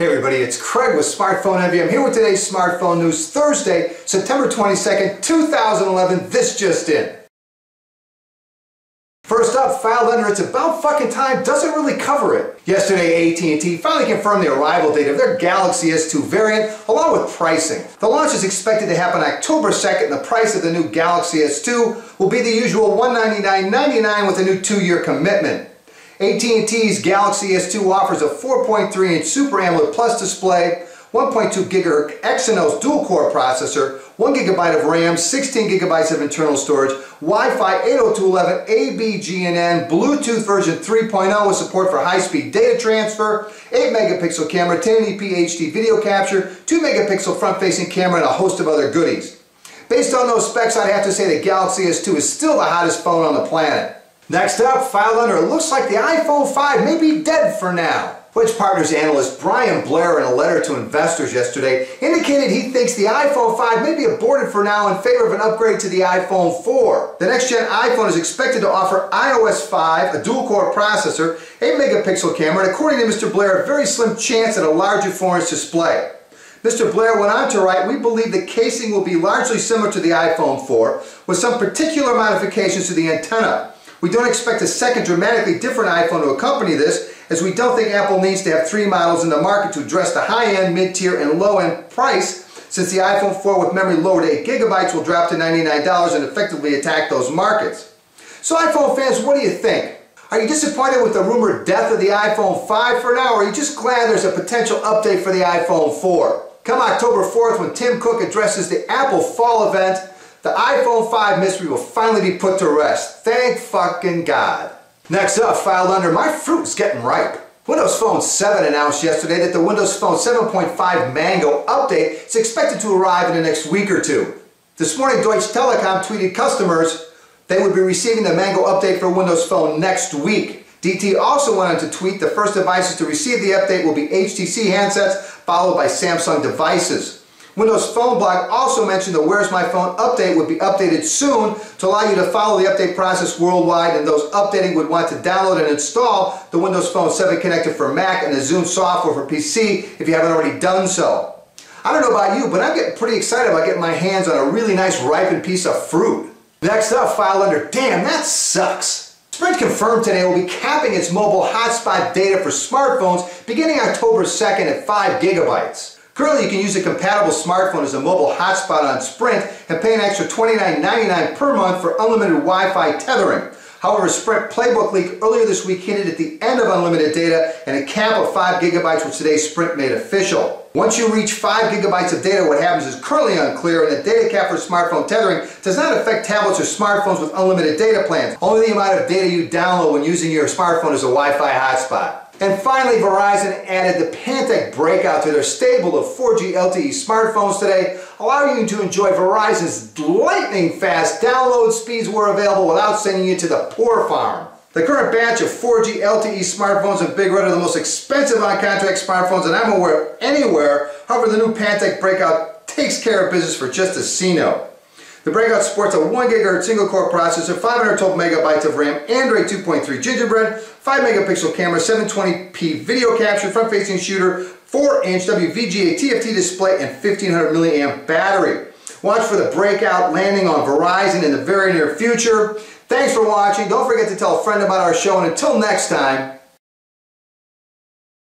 Hey everybody, it's Craig with Smartphone Envy. I'm here with today's smartphone news, Thursday, September 22nd, 2011. This just in. First up, File Under It's About Fucking Time doesn't really cover it. Yesterday, AT&T finally confirmed the arrival date of their Galaxy S2 variant, along with pricing. The launch is expected to happen October 2nd, and the price of the new Galaxy S2 will be the usual $199.99 with a new two-year commitment. AT&T's Galaxy S2 offers a 4.3-inch Super AMOLED Plus display, 1.2 GHz Exynos dual-core processor, 1 GB of RAM, 16 GB of internal storage, Wi-Fi 802.11 ABGNN, Bluetooth version 3.0 with support for high-speed data transfer, 8 megapixel camera, 1080p HD video capture, 2 megapixel front-facing camera, and a host of other goodies. Based on those specs, I'd have to say the Galaxy S2 is still the hottest phone on the planet. Next up, file under, it looks like the iPhone 5 may be dead for now. Wedge Partners analyst Brian Blair in a letter to investors yesterday indicated he thinks the iPhone 5 may be aborted for now in favor of an upgrade to the iPhone 4. The next gen iPhone is expected to offer iOS 5, a dual-core processor, 8 megapixel camera, and according to Mr. Blair, a very slim chance at a larger 4-inch display. Mr. Blair went on to write, we believe the casing will be largely similar to the iPhone 4 with some particular modifications to the antenna. We don't expect a second dramatically different iPhone to accompany this, as we don't think Apple needs to have three models in the market to address the high-end, mid-tier, and low-end price, since the iPhone 4 with memory lower to 8 gigabytes will drop to $99 and effectively attack those markets. So iPhone fans, what do you think? Are you disappointed with the rumored death of the iPhone 5 for now, or are you just glad there's a potential update for the iPhone 4? Come October 4th when Tim Cook addresses the Apple Fall event, the iPhone 5 mystery will finally be put to rest. Thank fucking God. Next up, filed under My Fruit's Getting Ripe. Windows Phone 7 announced yesterday that the Windows Phone 7.5 Mango update is expected to arrive in the next week or two. This morning, Deutsche Telekom tweeted customers they would be receiving the Mango update for Windows Phone next week. DT also went on to tweet the first devices to receive the update will be HTC handsets, followed by Samsung devices. Windows Phone Blog also mentioned the Where's My Phone update would be updated soon to allow you to follow the update process worldwide and those updating would want to download and install the Windows Phone 7 connector for Mac and the Zune software for PC if you haven't already done so. I don't know about you, but I'm getting pretty excited about getting my hands on a really nice ripened piece of fruit. Next up, file under, damn, that sucks. Sprint confirmed today will be capping its mobile hotspot data for smartphones beginning October 2nd at 5 gigabytes. Currently, you can use a compatible smartphone as a mobile hotspot on Sprint and pay an extra $29.99 per month for unlimited Wi-Fi tethering. However, Sprint Playbook leak earlier this week hinted at the end of unlimited data and a cap of 5 gigabytes which today Sprint made official. Once you reach 5 gigabytes of data, what happens is currently unclear and the data cap for smartphone tethering does not affect tablets or smartphones with unlimited data plans. Only the amount of data you download when using your smartphone as a Wi-Fi hotspot. And finally, Verizon added the Pantech Breakout to their stable of 4G LTE smartphones today, allowing you to enjoy Verizon's lightning fast download speeds where available without sending you to the poor farm. The current batch of 4G LTE smartphones in Big Red are the most expensive on-contract smartphones that I'm aware of anywhere. However, the new Pantech Breakout takes care of business for just a C-note. The Breakout supports a 1 GHz single-core processor, 512 megabytes of RAM, Android 2.3 Gingerbread, 5 megapixel camera, 720p video capture, front-facing shooter, 4-inch WVGA TFT display, and 1500 milliamp battery. Watch for the Breakout landing on Verizon in the very near future. Thanks for watching. Don't forget to tell a friend about our show, and until next time,